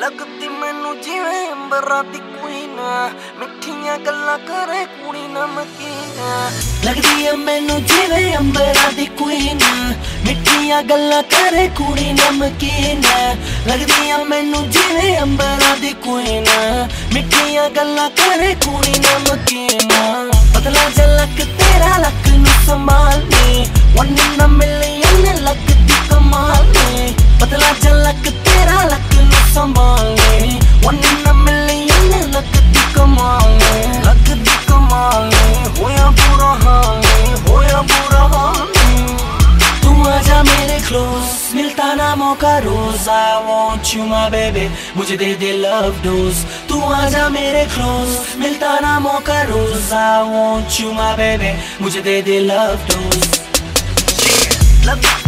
ਲੱਗਦੀ ਮੈਨੂੰ ਜਿਵੇਂ ਅੰਬਰਾਂ ਦੀ ਕੁਈਨ ਮਿੱਠੀਆਂ ਗੱਲਾਂ ਕਰੇ ਕੁੜੀ ਨਮਕੀਨ ਲੱਗਦੀ ਐ ਮੈਨੂੰ ਜਿਵੇਂ ਅੰਬਰਾਂ ਦੀ ਕੁਈਨ ਮਿੱਠੀਆਂ ਗੱਲਾਂ ਕਰੇ ਕੁੜੀ ਨਮਕੀਨ ਲੱਗਦੀ ਐ ਮੈਨੂੰ ਜਿਵੇਂ ਅੰਬਰਾਂ ਦੀ ਕੁਈਨ ਮਿੱਠੀਆਂ ਗੱਲਾਂ ਕਰੇ ਕੁੜੀ ਨਮਕੀਨ ਪਤਲਾ ਜਲਕ ਤੇਰਾ ਲੱਕ ਨੂੰ ਸੰਭਾਲਨੀ one in a million close मिलता ना मौका रोज I want you my baby मुझे दे दे love dose तू आजा मेरे close मिलता ना मौका रोज I want you my baby मुझे दे दे love dose yeah, love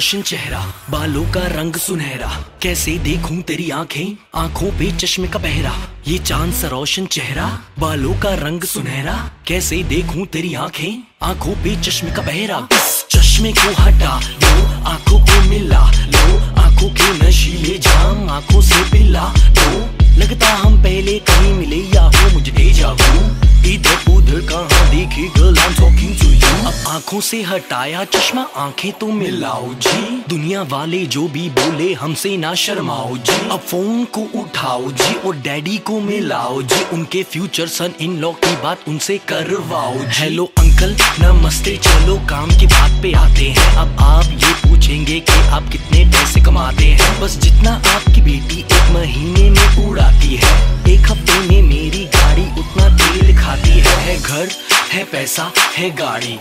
रोशन चेहरा, बालों का रंग सुनहरा। कैसे देखूँ तेरी आँखें? आँखों पे चश्मे का पहरा। ये चाँद सा रोशन चेहरा, बालों का रंग सुनहरा। कैसे देखूँ तेरी आँखें? आँखों पे चश्मे का पहरा। चश्मे को हटा, लो, आँखों को मिला। लो, आँखों के नशीले जाम, आँखों से पिला। लो, लगता हम पहले कहीं मिले या हो, मुझे डेजा vu इधर उधर कहाँ देखी girl I am talking to अब आँखों से हटाया चश्मा आँखें तो मिलाओ जी। दुनिया वाले जो भी बोले हमसे ना शर्माओ जी। अब फ़ोन को उठाओ जी और डैडी को मिलाओ जी। उनके फ्यूचर सन इन लॉ की बात उनसे करवाओ हेलो अंकल नमस्ते चलो काम की बात पे आते हैं। अब आप ये पूछेंगे कि आप कितने पैसे कमाते हैं। बस जितना आपकी बेटी एक महीने में उड़ाती है। एक हफ़्ते में मेरी गाड़ी उतना तेल खाती है, है। घर है पैसा, है गाड़ी।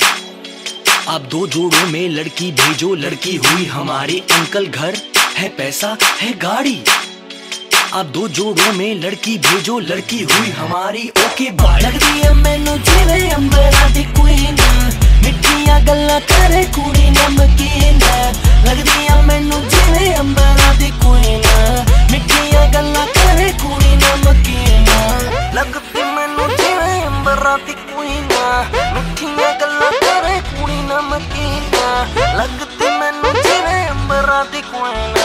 आप दो जोड़ों में लड़की भेजो, लड़की हुई हमारे अंकल घर। है पैसा, है गाड़ी। आप दो जोड़ों में लड़की भेजो, लड़की हुई हमारी, ओके बाय लगदी है करे कुड़ी नमकीन लगदी है मैनू जिवें अंबरा दी क्वीन मिठियाँ गल्लां करे कुड़ी नमकीन लगदी मैनू जिवें अंबरा दी क्वीन ਮਿੱਠੀਆਂ ਗੱਲਾਂ ਕਰੇ ਕੁੜੀ ਨਮਕੀਨ ਲੱਗਦੀ ਮੈਨੂੰ ਜਿਵੇਂ ਅੰਬਰਾਂ ਦੀ ਕੁਈਨ